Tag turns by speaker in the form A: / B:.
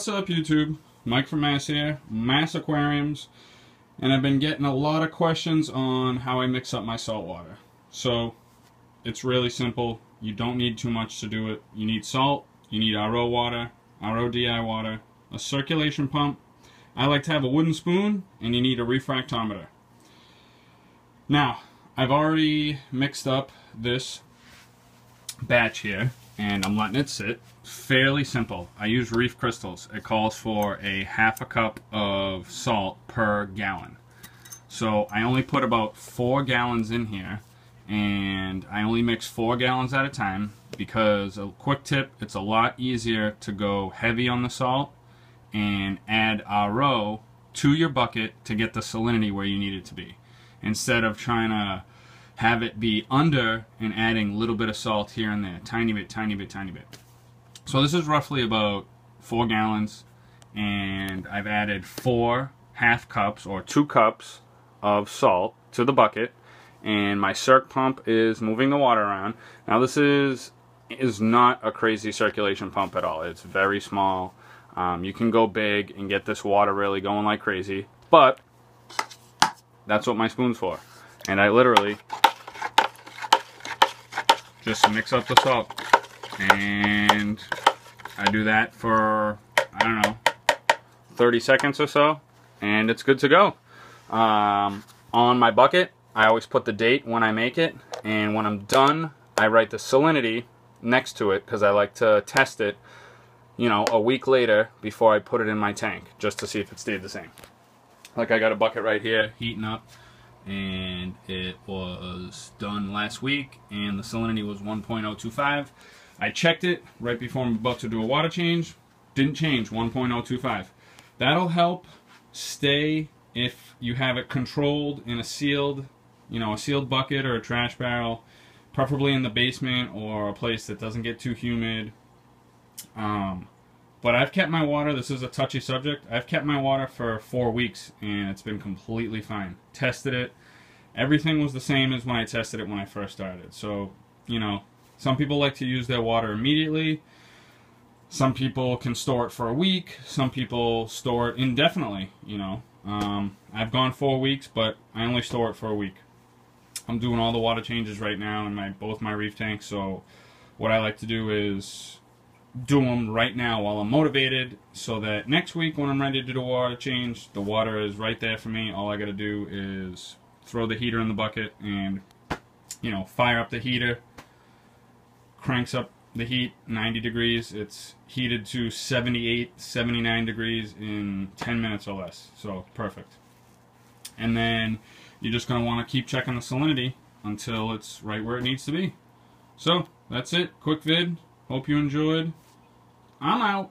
A: What's up YouTube? Mike from Mass here, Mass Aquariums, and I've been getting a lot of questions on how I mix up my salt water. So, it's really simple. You don't need too much to do it. You need salt, you need RO water, RODI water, a circulation pump. I like to have a wooden spoon, and you need a refractometer. Now, I've already mixed up this batch here and I'm letting it sit. Fairly simple. I use reef crystals. It calls for a half a cup of salt per gallon. So I only put about four gallons in here and I only mix four gallons at a time because a quick tip, it's a lot easier to go heavy on the salt and add RO to your bucket to get the salinity where you need it to be. Instead of trying to have it be under and adding a little bit of salt here and there. Tiny bit, tiny bit, tiny bit. So this is roughly about four gallons and I've added four half cups or two cups of salt to the bucket and my circ pump is moving the water around. Now this is is not a crazy circulation pump at all. It's very small. Um, you can go big and get this water really going like crazy, but that's what my spoon's for. And I literally just mix up the salt. And I do that for, I don't know, 30 seconds or so, and it's good to go. Um, on my bucket, I always put the date when I make it, and when I'm done, I write the salinity next to it because I like to test it, you know, a week later before I put it in my tank, just to see if it stayed the same. Like I got a bucket right here, heating up and it was done last week and the salinity was 1.025 I checked it right before I'm about to do a water change didn't change 1.025 that'll help stay if you have it controlled in a sealed you know a sealed bucket or a trash barrel preferably in the basement or a place that doesn't get too humid um, but I've kept my water, this is a touchy subject, I've kept my water for four weeks and it's been completely fine. Tested it. Everything was the same as when I tested it when I first started. So, you know, some people like to use their water immediately. Some people can store it for a week. Some people store it indefinitely, you know. Um, I've gone four weeks, but I only store it for a week. I'm doing all the water changes right now in my both my reef tanks, so what I like to do is do them right now while I'm motivated so that next week when I'm ready to do a water change, the water is right there for me. All I got to do is throw the heater in the bucket and, you know, fire up the heater, cranks up the heat 90 degrees. It's heated to 78, 79 degrees in 10 minutes or less. So perfect. And then you're just going to want to keep checking the salinity until it's right where it needs to be. So that's it. Quick vid. Hope you enjoyed. I'm out.